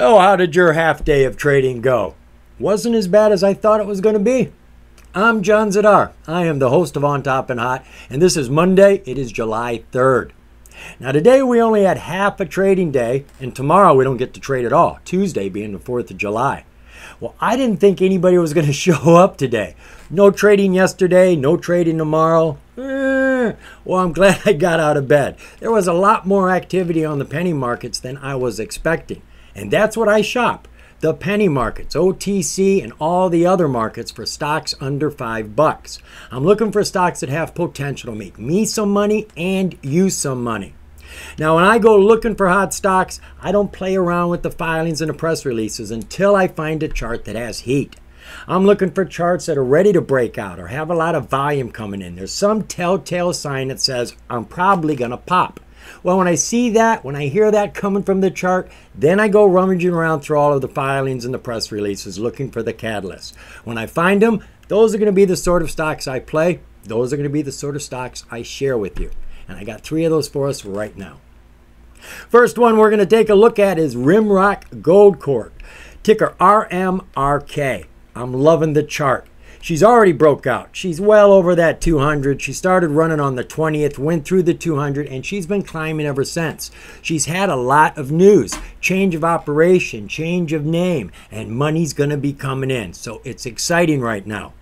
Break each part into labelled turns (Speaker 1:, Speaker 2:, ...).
Speaker 1: So, how did your half day of trading go? Wasn't as bad as I thought it was going to be. I'm John Zidar. I am the host of On Top and Hot, and this is Monday. It is July 3rd. Now, today we only had half a trading day, and tomorrow we don't get to trade at all, Tuesday being the 4th of July. Well, I didn't think anybody was going to show up today. No trading yesterday, no trading tomorrow. Eh, well, I'm glad I got out of bed. There was a lot more activity on the penny markets than I was expecting. And that's what I shop the penny markets, OTC, and all the other markets for stocks under five bucks. I'm looking for stocks that have potential to make me some money and you some money. Now, when I go looking for hot stocks, I don't play around with the filings and the press releases until I find a chart that has heat. I'm looking for charts that are ready to break out or have a lot of volume coming in. There's some telltale sign that says I'm probably going to pop. Well, when I see that, when I hear that coming from the chart, then I go rummaging around through all of the filings and the press releases looking for the catalyst. When I find them, those are going to be the sort of stocks I play. Those are going to be the sort of stocks I share with you. And I got three of those for us right now. First one we're going to take a look at is Rimrock Gold Corp, ticker RMRK. I'm loving the chart. She's already broke out. She's well over that 200. She started running on the 20th, went through the 200, and she's been climbing ever since. She's had a lot of news change of operation, change of name, and money's going to be coming in. So it's exciting right now.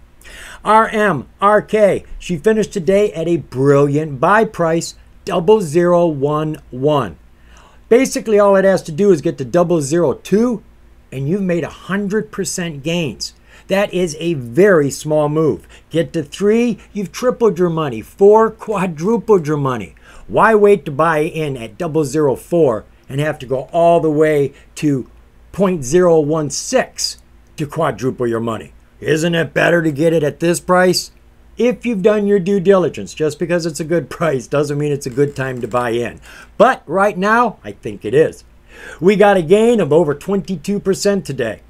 Speaker 1: RMRK, she finished today at a brilliant buy price, 0011. Basically, all it has to do is get to 002, and you've made 100% gains. That is a very small move. Get to three, you've tripled your money. Four, quadrupled your money. Why wait to buy in at 004 and have to go all the way to 0.016 to quadruple your money? Isn't it better to get it at this price? If you've done your due diligence, just because it's a good price doesn't mean it's a good time to buy in. But right now, I think it is. We got a gain of over 22% today.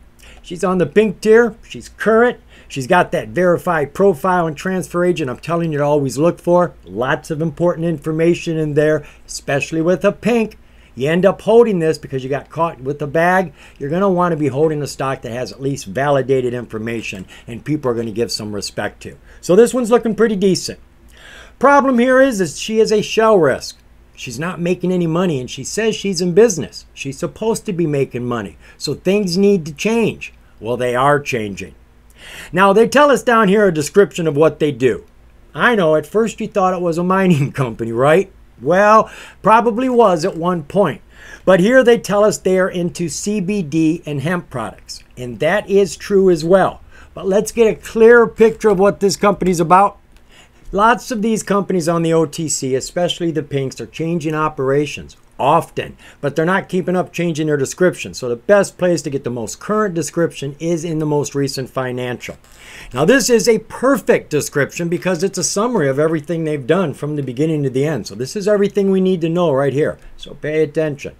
Speaker 1: She's on the pink tier. She's current. She's got that verified profile and transfer agent I'm telling you to always look for. Lots of important information in there, especially with a pink. You end up holding this because you got caught with the bag. You're going to want to be holding a stock that has at least validated information and people are going to give some respect to. So this one's looking pretty decent. Problem here is, is she is a shell risk. She's not making any money and she says she's in business. She's supposed to be making money. So things need to change. Well, they are changing. Now, they tell us down here a description of what they do. I know at first you thought it was a mining company, right? Well, probably was at one point. But here they tell us they are into CBD and hemp products. And that is true as well. But let's get a clearer picture of what this company's about. Lots of these companies on the OTC, especially the pinks, are changing operations often, but they're not keeping up changing their description. So the best place to get the most current description is in the most recent financial. Now this is a perfect description because it's a summary of everything they've done from the beginning to the end. So this is everything we need to know right here. So pay attention.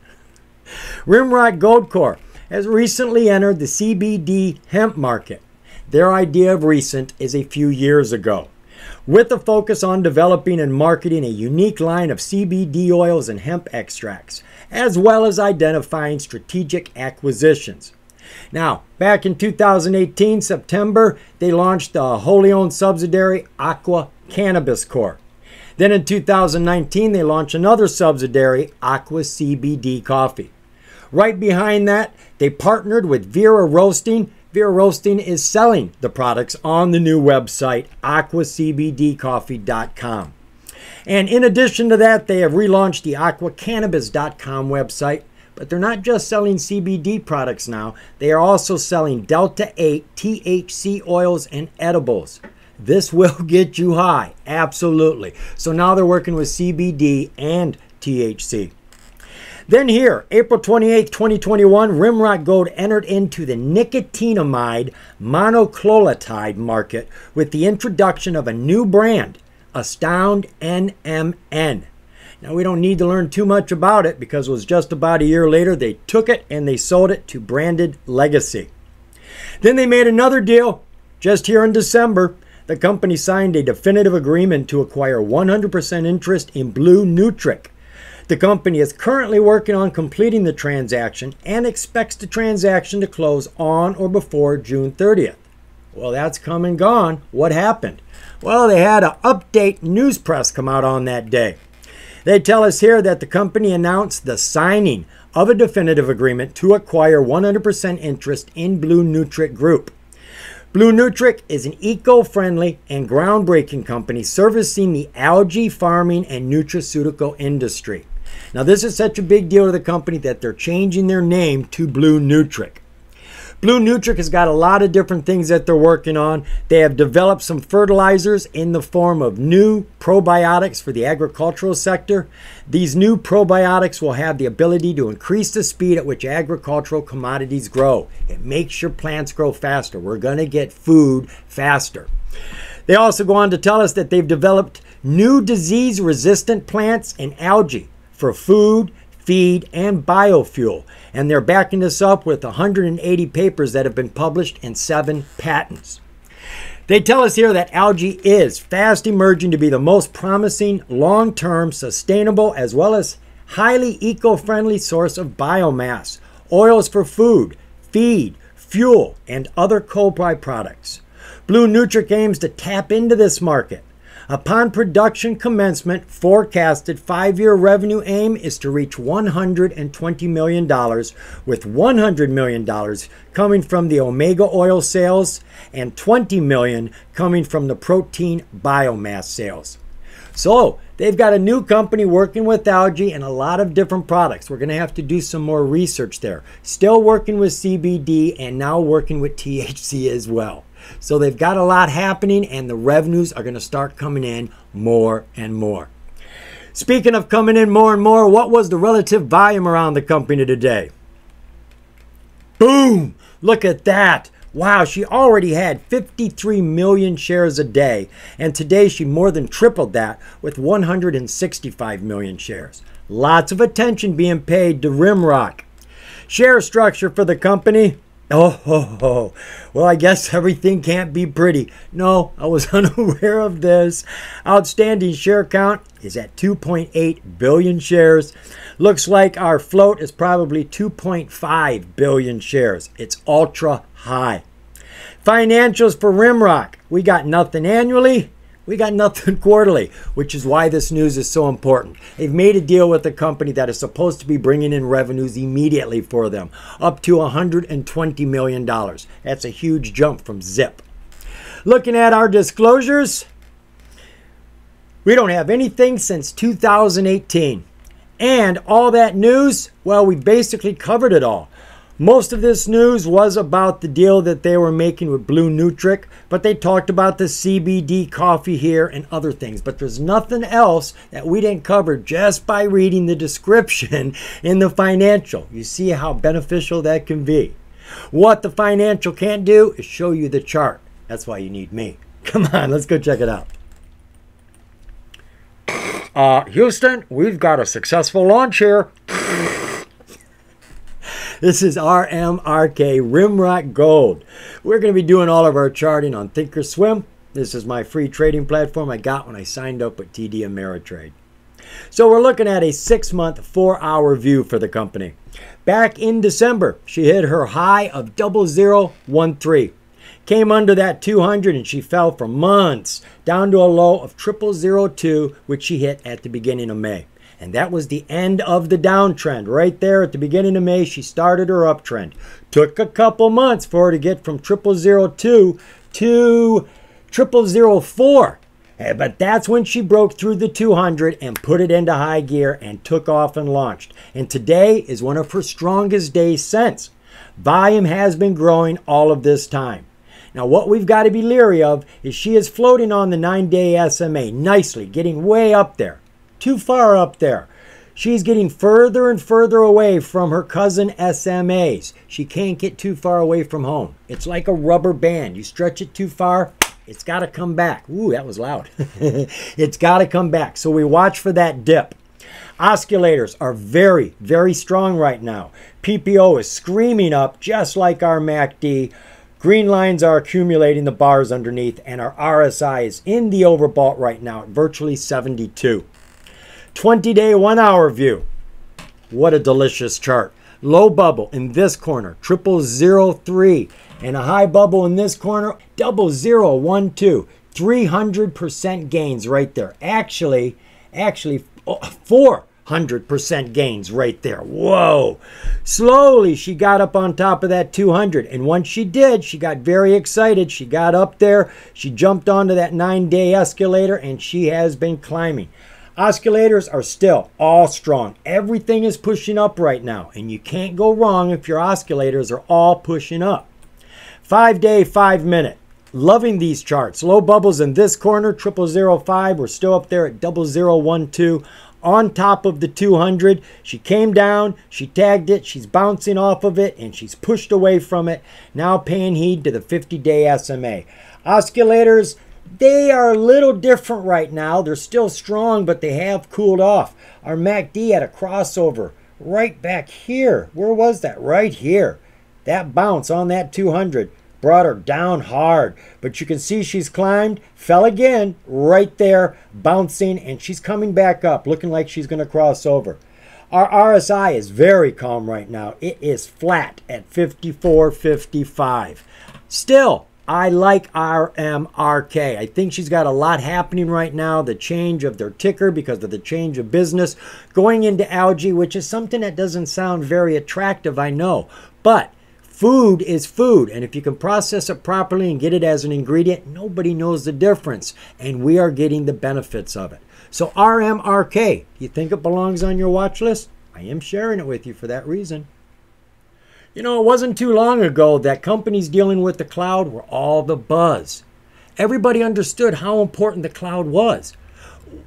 Speaker 1: Rimrock Gold Corp has recently entered the CBD hemp market. Their idea of recent is a few years ago with a focus on developing and marketing a unique line of CBD oils and hemp extracts, as well as identifying strategic acquisitions. Now, back in 2018, September, they launched the wholly owned subsidiary Aqua Cannabis Corp. Then in 2019, they launched another subsidiary, Aqua CBD Coffee. Right behind that, they partnered with Vera Roasting Vera Roasting is selling the products on the new website, aquacbdcoffee.com. And in addition to that, they have relaunched the aquacannabis.com website, but they're not just selling CBD products now, they are also selling Delta 8 THC oils and edibles. This will get you high, absolutely. So now they're working with CBD and THC. Then here, April 28, 2021, Rimrock Gold entered into the nicotinamide monoclonidase market with the introduction of a new brand, Astound NMN. Now, we don't need to learn too much about it because it was just about a year later they took it and they sold it to Branded Legacy. Then they made another deal just here in December. The company signed a definitive agreement to acquire 100% interest in Blue Nutric The company is currently working on completing the transaction and expects the transaction to close on or before June 30th. Well, that's come and gone. What happened? Well, they had an update news press come out on that day. They tell us here that the company announced the signing of a definitive agreement to acquire 100% interest in Blue Nutric Group. Blue Nutric is an eco friendly and groundbreaking company servicing the algae farming and nutraceutical industry. Now, this is such a big deal to the company that they're changing their name to Blue Nutric. Blue Nutric has got a lot of different things that they're working on. They have developed some fertilizers in the form of new probiotics for the agricultural sector. These new probiotics will have the ability to increase the speed at which agricultural commodities grow. It makes your plants grow faster. We're going to get food faster. They also go on to tell us that they've developed new disease resistant plants and algae for food, feed, and biofuel. And they're backing this up with 180 papers that have been published and seven patents. They tell us here that algae is fast emerging to be the most promising, long term, sustainable, as well as highly eco friendly source of biomass, oils for food, feed, fuel, and other co byproducts. Blue Nutric aims to tap into this market Upon production commencement, forecasted five year revenue aim is to reach $120 million, with $100 million coming from the omega oil sales and 20 million coming from the protein biomass sales. So, they've got a new company working with algae and a lot of different products. We're going to have to do some more research there. Still working with CBD and now working with THC as well. So they've got a lot happening, and the revenues are going to start coming in more and more. Speaking of coming in more and more, what was the relative volume around the company today? Boom! Look at that. Wow, she already had 53 million shares a day, and today she more than tripled that with 165 million shares. Lots of attention being paid to Rimrock. Share structure for the company Oh, well, I guess everything can't be pretty. No, I was unaware of this. Outstanding share count is at 2.8 billion shares. Looks like our float is probably 2.5 billion shares. It's ultra high. Financials for Rimrock. We got nothing annually, we got nothing quarterly, which is why this news is so important. They've made a deal with a company that is supposed to be bringing in revenues immediately for them, up to $120 million. That's a huge jump from Zip. Looking at our disclosures, we don't have anything since 2018. And all that news, well, we basically covered it all. Most of this news was about the deal that they were making with Blue Nutric, but they talked about the CBD coffee here and other things. But there's nothing else that we didn't cover just by reading the description in the financial. You see how beneficial that can be. What the financial can't do is show you the chart. That's why you need me. Come on, let's go check it out. Uh, Houston, we've got a successful launch here. This is RMRK Rimrock Gold. We're going to be doing all of our charting on Thinkorswim. This is my free trading platform I got when I signed up with TD Ameritrade. So we're looking at a six month, four hour view for the company. Back in December, she hit her high of 0013. Came under that 200 and she fell for months down to a low of 0002, which she hit at the beginning of May. And that was the end of the downtrend. Right there at the beginning of May, she started her uptrend. Took a couple months for her to get from 0002 to 0004. Eh, but that's when she broke through the 200 and put it into high gear and took off and launched. And today is one of her strongest days since. Volume has been growing all of this time. Now, what we've got to be leery of is she is floating on the nine day SMA nicely, getting way up there too far up there. She's getting further and further away from her cousin SMAs. She can't get too far away from home. It's like a rubber band. You stretch it too far, it's got to come back. Ooh, that was loud. it's got to come back. So we watch for that dip. Oscillators are very, very strong right now. PPO is screaming up just like our MACD. Green lines are accumulating the bars underneath, and our RSI is in the overbought right now at virtually 72. 20 day, one hour view. What a delicious chart. Low bubble in this corner, triple zero three, and a high bubble in this corner, double zero one two. 300% gains right there. Actually, actually, oh, 400% gains right there. Whoa. Slowly, she got up on top of that 200. And once she did, she got very excited. She got up there. She jumped onto that nine day escalator and she has been climbing. Oscillators are still all strong. Everything is pushing up right now, and you can't go wrong if your oscillators are all pushing up. Five day, five minute. Loving these charts. Low bubbles in this corner, triple zero five. We're still up there at double zero one two on top of the 200. She came down, she tagged it, she's bouncing off of it, and she's pushed away from it. Now paying heed to the 50 day SMA. Oscillators, they are a little different right now. They're still strong, but they have cooled off. Our MACD had a crossover right back here. Where was that? Right here. That bounce on that 200 brought her down hard. But you can see she's climbed, fell again, right there, bouncing, and she's coming back up, looking like she's going to cross over. Our RSI is very calm right now. It is flat at 54.55. Still, I like RMRK. I think she's got a lot happening right now. The change of their ticker because of the change of business going into algae, which is something that doesn't sound very attractive, I know. But food is food. And if you can process it properly and get it as an ingredient, nobody knows the difference. And we are getting the benefits of it. So, RMRK, you think it belongs on your watch list? I am sharing it with you for that reason. You know, it wasn't too long ago that companies dealing with the cloud were all the buzz. Everybody understood how important the cloud was.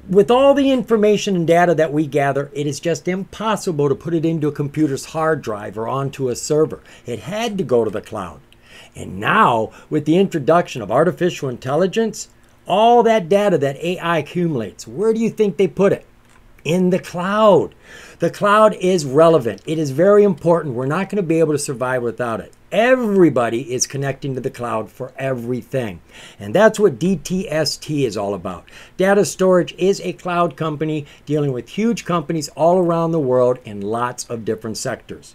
Speaker 1: With all the information and data that we gather, it is just impossible to put it into a computer's hard drive or onto a server. It had to go to the cloud. And now, with the introduction of artificial intelligence, all that data that AI accumulates, where do you think they put it? In the cloud. The cloud is relevant. It is very important. We're not going to be able to survive without it. Everybody is connecting to the cloud for everything. And that's what DTST is all about. Data Storage is a cloud company dealing with huge companies all around the world in lots of different sectors.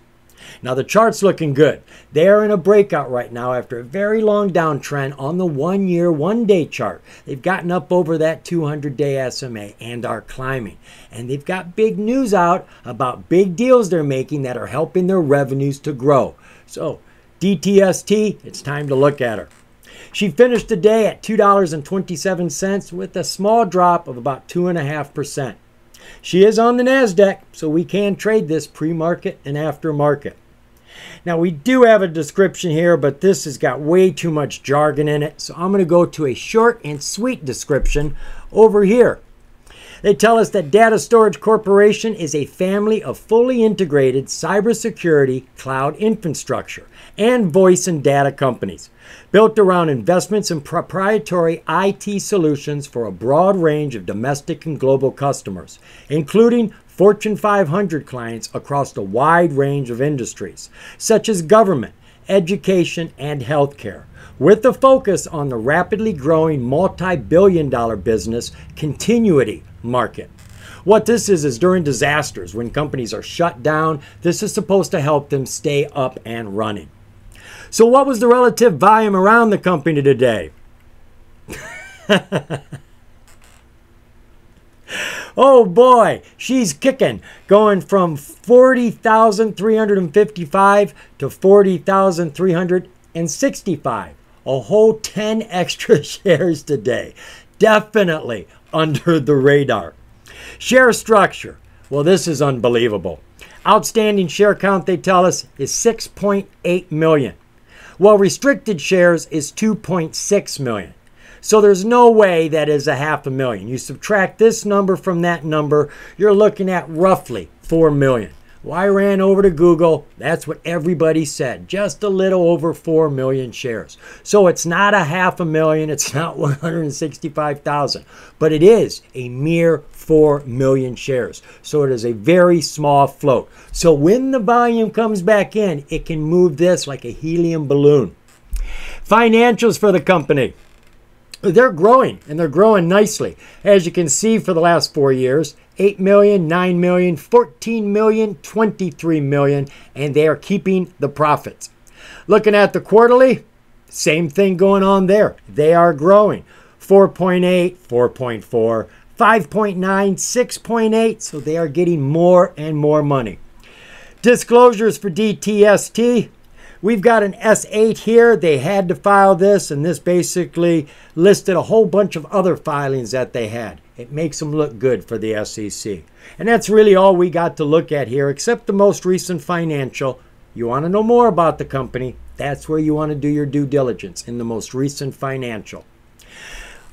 Speaker 1: Now the chart's looking good. They are in a breakout right now after a very long downtrend on the one year, one day chart. They've gotten up over that 200 day SMA and are climbing. And they've got big news out about big deals they're making that are helping their revenues to grow. So, DTST, it's time to look at her. She finished the day at $2.27 with a small drop of about 2.5%. She is on the NASDAQ, so we can trade this pre market and after market. Now, we do have a description here, but this has got way too much jargon in it, so I'm going to go to a short and sweet description over here. They tell us that Data Storage Corporation is a family of fully integrated cybersecurity cloud infrastructure and voice and data companies built around investments in proprietary IT solutions for a broad range of domestic and global customers, including Fortune 500 clients across a wide range of industries, such as government, education, and healthcare, with a focus on the rapidly growing multi billion dollar business continuity market. What this is, is during disasters, when companies are shut down, this is supposed to help them stay up and running. So, what was the relative volume around the company today? oh boy, she's kicking, going from 40,355 to 40,365. A whole 10 extra shares today. Definitely under the radar. Share structure. Well, this is unbelievable. Outstanding share count, they tell us, is 6.8 million. Well, restricted shares is 2.6 million. So there's no way that is a half a million. You subtract this number from that number, you're looking at roughly 4 million. Well, I ran over to Google. That's what everybody said. Just a little over 4 million shares. So it's not a half a million, it's not 165,000, but it is a mere 4 million shares. So it is a very small float. So when the volume comes back in, it can move this like a helium balloon. Financials for the company. They're growing and they're growing nicely. As you can see for the last four years, 8 million, 9 million, 14 million, 23 million, and they are keeping the profits. Looking at the quarterly, same thing going on there. They are growing 4.8, 4.4, 5.9, 6.8, so they are getting more and more money. Disclosures for DTST. We've got an S8 here. They had to file this, and this basically listed a whole bunch of other filings that they had. It makes them look good for the SEC. And that's really all we got to look at here, except the most recent financial. You want to know more about the company? That's where you want to do your due diligence in the most recent financial.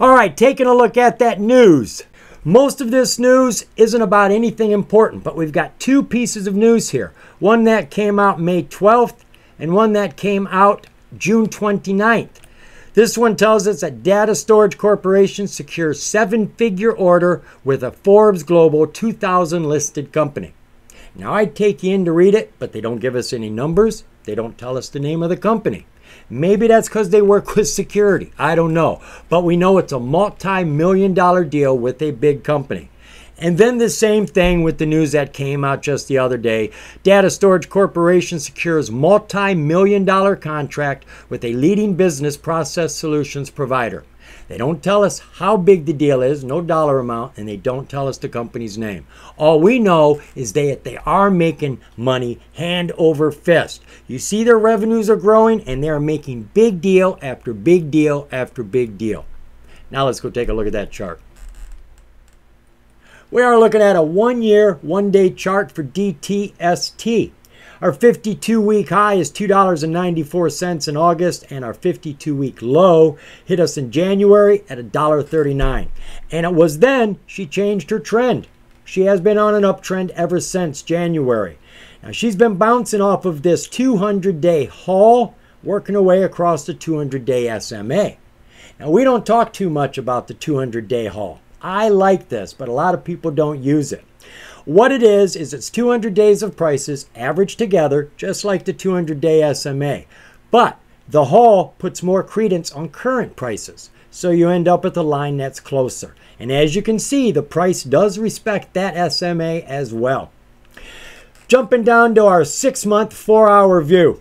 Speaker 1: All right, taking a look at that news. Most of this news isn't about anything important, but we've got two pieces of news here. One that came out May 12th and one that came out June 29th. This one tells us that Data Storage Corporation secures seven-figure order with a Forbes Global 2000 listed company. Now I'd take you in to read it, but they don't give us any numbers. They don't tell us the name of the company. Maybe that's because they work with security. I don't know. But we know it's a multi million dollar deal with a big company. And then the same thing with the news that came out just the other day. Data Storage Corporation secures multi-million dollar contract with a leading business process solutions provider. They don't tell us how big the deal is, no dollar amount, and they don't tell us the company's name. All we know is that they are making money hand over fist. You see their revenues are growing and they are making big deal after big deal after big deal. Now let's go take a look at that chart. We are looking at a one year, one day chart for DTST. Our 52 week high is $2.94 in August, and our 52 week low hit us in January at $1.39. And it was then she changed her trend. She has been on an uptrend ever since January. Now she's been bouncing off of this 200 day Hull, working her way across the 200 day SMA. Now we don't talk too much about the 200 day Hull. I like this, but a lot of people don't use it. What it is, is it's 200 days of prices averaged together, just like the 200 day SMA. But the Hull puts more credence on current prices. So you end up with a line that's closer. And as you can see, the price does respect that SMA as well. Jumping down to our six month, four hour view.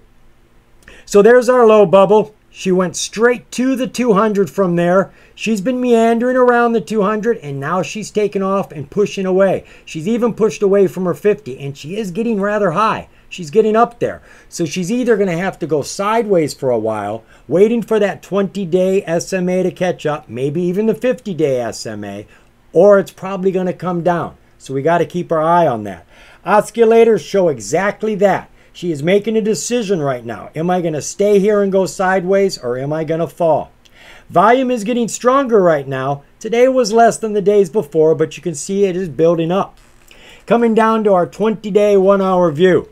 Speaker 1: So there's our low bubble. She went straight to the 200 from there. She's been meandering around the 200 and now she's taken off and pushing away. She's even pushed away from her 50 and she is getting rather high. She's getting up there. So she's either going to have to go sideways for a while, waiting for that 20 day SMA to catch up, maybe even the 50 day SMA, or it's probably going to come down. So we got to keep our eye on that. Oscillators show exactly that. She is making a decision right now. Am I going to stay here and go sideways or am I going to fall? Volume is getting stronger right now. Today was less than the days before, but you can see it is building up. Coming down to our 20 day, one hour view.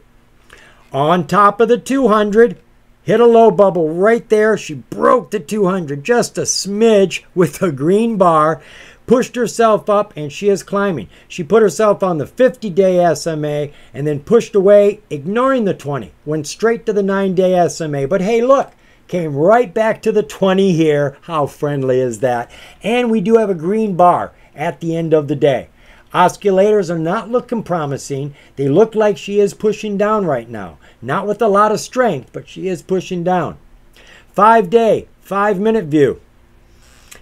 Speaker 1: On top of the 200, hit a low bubble right there. She broke the 200 just a smidge with a green bar pushed herself up and she is climbing. She put herself on the 50 day SMA and then pushed away, ignoring the 20. Went straight to the 9 day SMA. But hey, look, came right back to the 20 here. How friendly is that? And we do have a green bar at the end of the day. Oscillators are not looking promising. They look like she is pushing down right now. Not with a lot of strength, but she is pushing down. Five day, five minute view.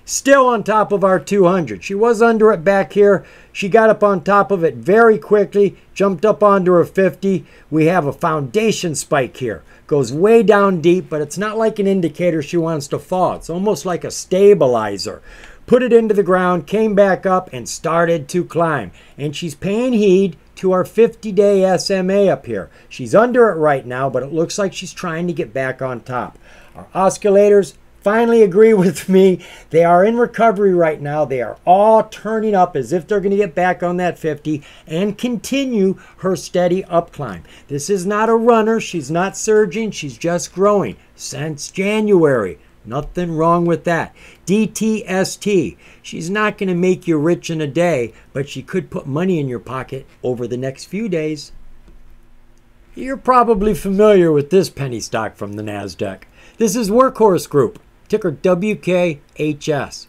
Speaker 1: Still on top of our 200. She was under it back here. She got up on top of it very quickly, jumped up onto her 50. We have a foundation spike here. Goes way down deep, but it's not like an indicator she wants to fall. It's almost like a stabilizer. Put it into the ground, came back up, and started to climb. And she's paying heed to our 50 day SMA up here. She's under it right now, but it looks like she's trying to get back on top. Our oscillators finally agree with me. They are in recovery right now. They are all turning up as if they're going to get back on that 50 and continue her steady up climb. This is not a runner. She's not surging. She's just growing since January. Nothing wrong with that. DTST. She's not going to make you rich in a day, but she could put money in your pocket over the next few days. You're probably familiar with this penny stock from the NASDAQ. This is Workhorse Group. Ticker WKHS.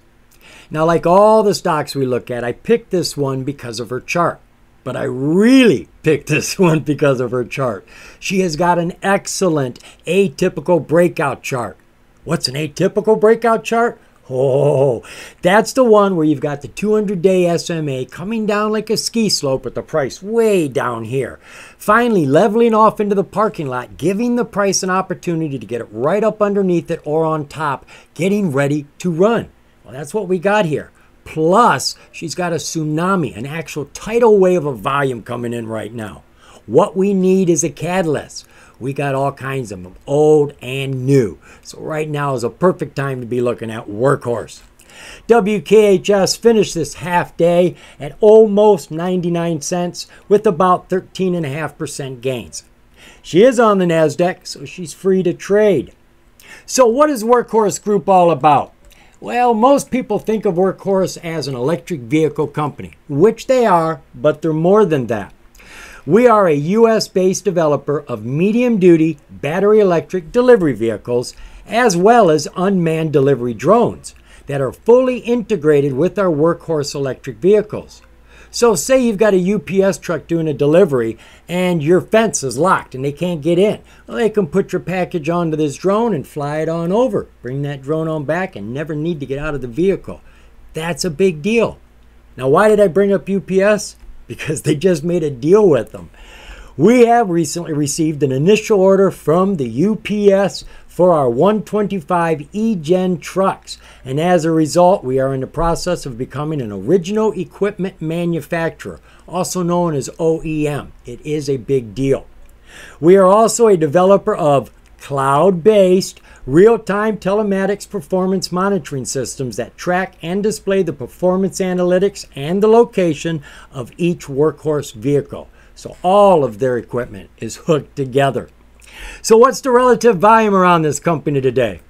Speaker 1: Now, like all the stocks we look at, I picked this one because of her chart. But I really picked this one because of her chart. She has got an excellent atypical breakout chart. What's an atypical breakout chart? Oh, that's the one where you've got the 200 day SMA coming down like a ski slope with the price way down here. Finally, leveling off into the parking lot, giving the price an opportunity to get it right up underneath it or on top, getting ready to run. Well, that's what we got here. Plus, she's got a tsunami, an actual tidal wave of volume coming in right now. What we need is a catalyst. We got all kinds of them, old and new. So right now is a perfect time to be looking at Workhorse. WKHS finished this half day at almost 99 cents with about 13.5% gains. She is on the NASDAQ, so she's free to trade. So, what is Workhorse Group all about? Well, most people think of Workhorse as an electric vehicle company, which they are, but they're more than that. We are a US based developer of medium duty battery electric delivery vehicles as well as unmanned delivery drones that are fully integrated with our workhorse electric vehicles. So, say you've got a UPS truck doing a delivery and your fence is locked and they can't get in. Well, they can put your package onto this drone and fly it on over, bring that drone on back, and never need to get out of the vehicle. That's a big deal. Now, why did I bring up UPS? Because they just made a deal with them. We have recently received an initial order from the UPS for our 125 E-Gen trucks, and as a result, we are in the process of becoming an original equipment manufacturer, also known as OEM. It is a big deal. We are also a developer of cloud based real time telematics performance monitoring systems that track and display the performance analytics and the location of each workhorse vehicle. So all of their equipment is hooked together. So, what's the relative volume around this company today?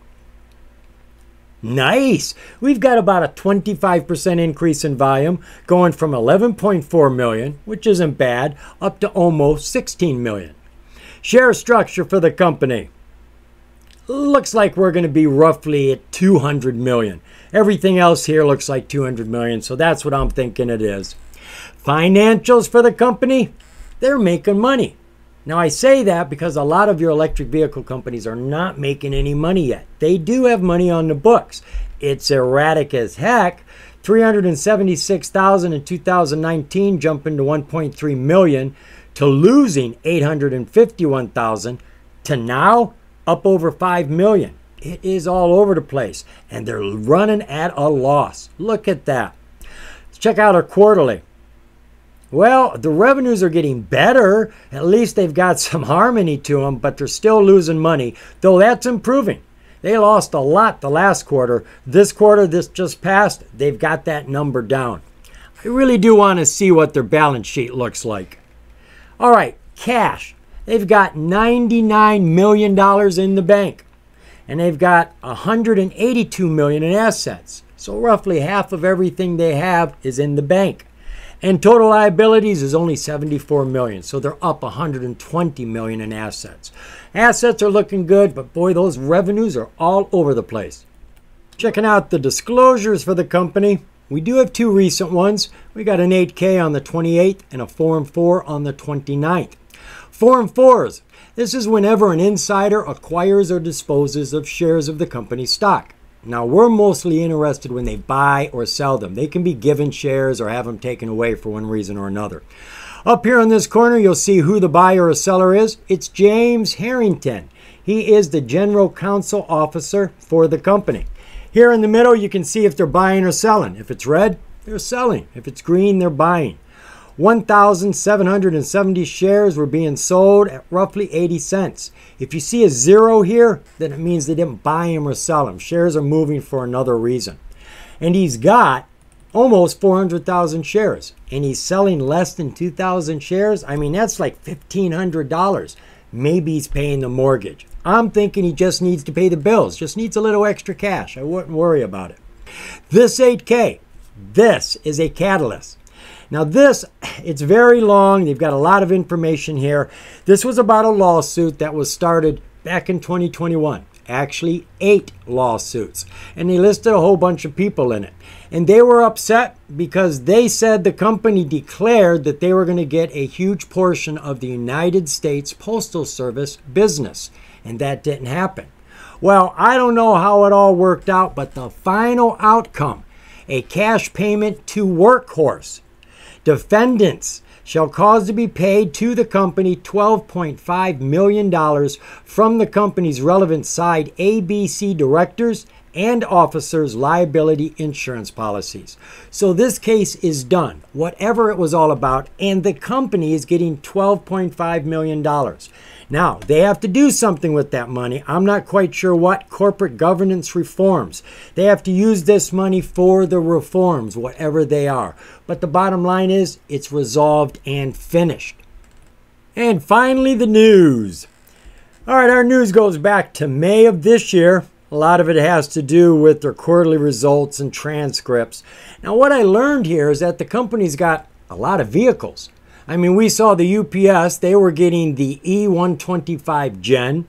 Speaker 1: Nice. We've got about a 25% increase in volume, going from 11.4 million, which isn't bad, up to almost 16 million. Share structure for the company looks like we're going to be roughly at 200 million. Everything else here looks like 200 million, so that's what I'm thinking it is. Financials for the company, they're making money. Now, I say that because a lot of your electric vehicle companies are not making any money yet. They do have money on the books. It's erratic as heck. 376,000 in 2019 jumping to 1.3 million to losing 851,000 to now up over 5 million. It is all over the place and they're running at a loss. Look at that. Let's check out our quarterly. Well, the revenues are getting better. At least they've got some harmony to them, but they're still losing money, though that's improving. They lost a lot the last quarter. This quarter, this just passed, they've got that number down. I really do want to see what their balance sheet looks like. All right, cash. They've got $99 million in the bank and they've got 182 million in assets. So roughly half of everything they have is in the bank. And total liabilities is only 74 million. So they're up 120 million in assets. Assets are looking good, but boy, those revenues are all over the place. Checking out the disclosures for the company. We do have two recent ones. We got an 8K on the 28th and a Form 4 on the 29th. Form 4s. This is whenever an insider acquires or disposes of shares of the company's stock. Now, we're mostly interested when they buy or sell them. They can be given shares or have them taken away for one reason or another. Up here in this corner, you'll see who the buyer or seller is. It's James Harrington. He is the general counsel officer for the company. Here in the middle, you can see if they're buying or selling. If it's red, they're selling. If it's green, they're buying. 1,770 shares were being sold at roughly 80 cents. If you see a zero here, then it means they didn't buy them or sell them. Shares are moving for another reason. And he's got almost 400,000 shares and he's selling less than 2,000 shares. I mean, that's like $1,500. Maybe he's paying the mortgage. I'm thinking he just needs to pay the bills, just needs a little extra cash. I wouldn't worry about it. This 8K, this is a catalyst. Now, this, it's very long. They've got a lot of information here. This was about a lawsuit that was started back in 2021 actually eight lawsuits. And they listed a whole bunch of people in it. And they were upset because they said the company declared that they were going to get a huge portion of the United States Postal Service business. And that didn't happen. Well, I don't know how it all worked out, but the final outcome a cash payment to Workhorse. Defendants shall cause to be paid to the company $12.5 million from the company's relevant side ABC directors and officers' liability insurance policies. So this case is done, whatever it was all about, and the company is getting $12.5 million. Now, they have to do something with that money. I'm not quite sure what corporate governance reforms. They have to use this money for the reforms, whatever they are. But the bottom line is it's resolved and finished. And finally, the news. All right, our news goes back to May of this year. A lot of it has to do with their quarterly results and transcripts. Now, what I learned here is that the company's got a lot of vehicles. I mean, we saw the UPS, they were getting the E125 Gen.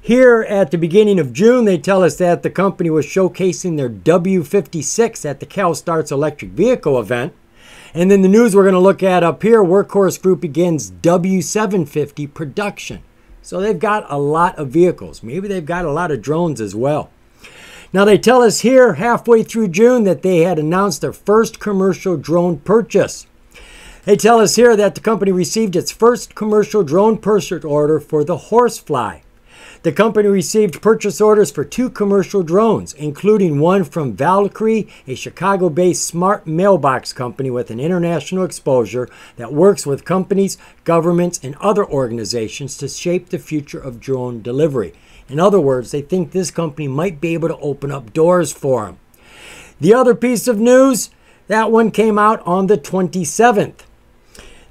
Speaker 1: Here at the beginning of June, they tell us that the company was showcasing their W56 at the CalStarts electric vehicle event. And then the news we're going to look at up here Workhorse Group begins W750 production. So they've got a lot of vehicles. Maybe they've got a lot of drones as well. Now, they tell us here halfway through June that they had announced their first commercial drone purchase. They tell us here that the company received its first commercial drone purchase order for the Horsefly. The company received purchase orders for two commercial drones, including one from Valqari, a Chicago based smart mailbox company with an international exposure that works with companies, governments, and other organizations to shape the future of drone delivery. In other words, they think this company might be able to open up doors for them. The other piece of news, that one came out on the 27th.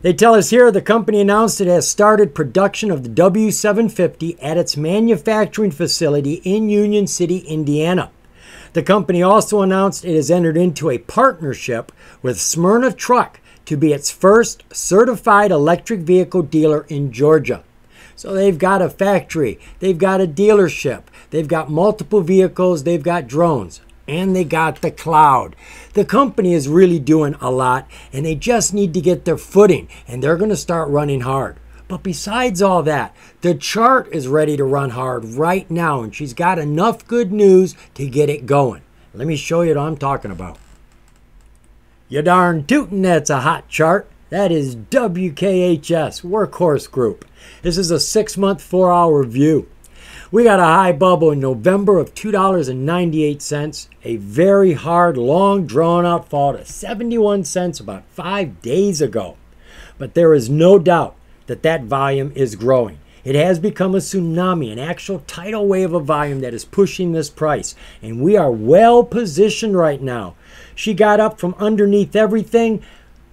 Speaker 1: They tell us here the company announced it has started production of the W750 at its manufacturing facility in Union City, Indiana. The company also announced it has entered into a partnership with Smyrna Truck to be its first certified electric vehicle dealer in Georgia. So they've got a factory, they've got a dealership, they've got multiple vehicles, they've got drones and they got the cloud. The company is really doing a lot and they just need to get their footing and they're going to start running hard. But besides all that, the chart is ready to run hard right now and she's got enough good news to get it going. Let me show you what I'm talking about. You darn tootin', that's a hot chart. That is WKHS, Workhorse Group. This is a six month, four hour view. We got a high bubble in November of $2.98, a very hard, long, drawn out fall to 71 cents about five days ago. But there is no doubt that that volume is growing. It has become a tsunami, an actual tidal wave of volume that is pushing this price. And we are well positioned right now. She got up from underneath everything,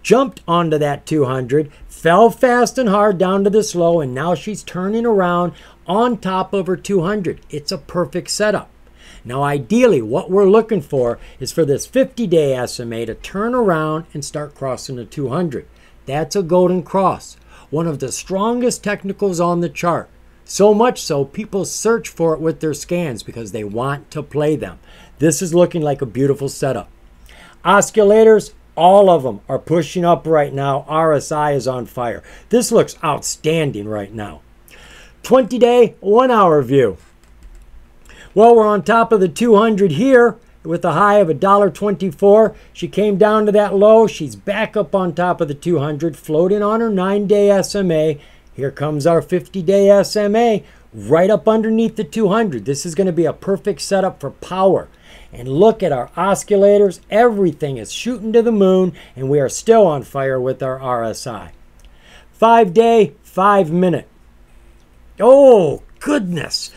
Speaker 1: jumped onto that 200, fell fast and hard down to this low, and now she's turning around on top over 200. It's a perfect setup. Now, ideally, what we're looking for is for this 50 day SMA to turn around and start crossing the 200. That's a golden cross, one of the strongest technicals on the chart. So much so, people search for it with their scans because they want to play them. This is looking like a beautiful setup. Oscillators, all of them are pushing up right now. RSI is on fire. This looks outstanding right now. 20 day, one hour view. Well, we're on top of the 200 here with a high of $1.24. She came down to that low. She's back up on top of the 200, floating on her nine day SMA. Here comes our 50 day SMA right up underneath the 200. This is going to be a perfect setup for power. And look at our oscillators. Everything is shooting to the moon, and we are still on fire with our RSI. Five day, five minute. Oh, goodness.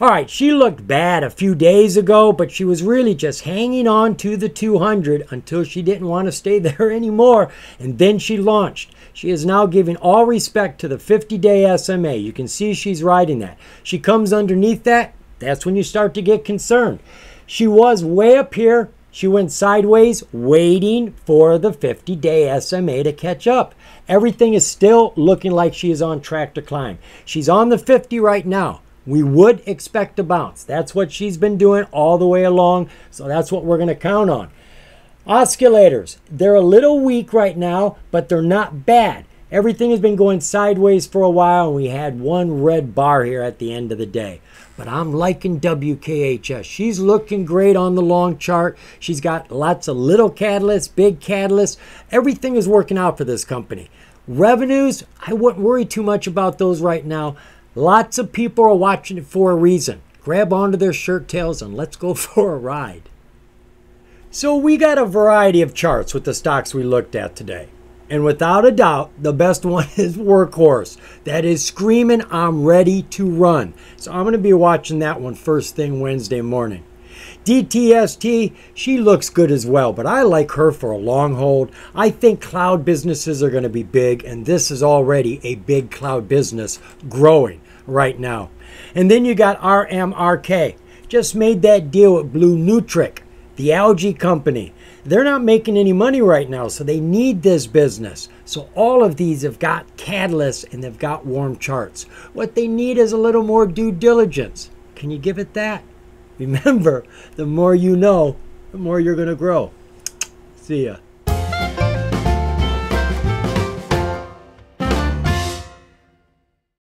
Speaker 1: All right, she looked bad a few days ago, but she was really just hanging on to the 200 until she didn't want to stay there anymore, and then she launched. She is now giving all respect to the 50 day SMA. You can see she's riding that. She comes underneath that, that's when you start to get concerned. She was way up here. She went sideways, waiting for the 50 day SMA to catch up. Everything is still looking like she is on track to climb. She's on the 50 right now. we would expect a bounce. That's what she's been doing all the way along. So that's what we're going to count on. Oscillators, they're a little weak right now, but they're not bad. Everything has been going sideways for a while, and we had one red bar here at the end of the day. But I'm liking WKHS. She's looking great on the long chart. She's got lots of little catalysts, big catalysts. Everything is working out for this company. Revenues, I wouldn't worry too much about those right now. Lots of people are watching it for a reason. Grab onto their shirt tails and let's go for a ride. So we got a variety of charts with the stocks we looked at today. And without a doubt, the best one is Workhorse. That is screaming, I'm ready to run. So I'm going to be watching that one first thing Wednesday morning. DTST, she looks good as well, but I like her for a long hold. I think cloud businesses are going to be big, and this is already a big cloud business growing right now. And then you got RMRK. Just made that deal with Blue Nutric, the algae company. They're not making any money right now, so they need this business. So all of these have got catalysts and they've got warm charts. What they need is a little more due diligence. Can you give it that? Remember, the more you know, the more you're going to grow. See ya.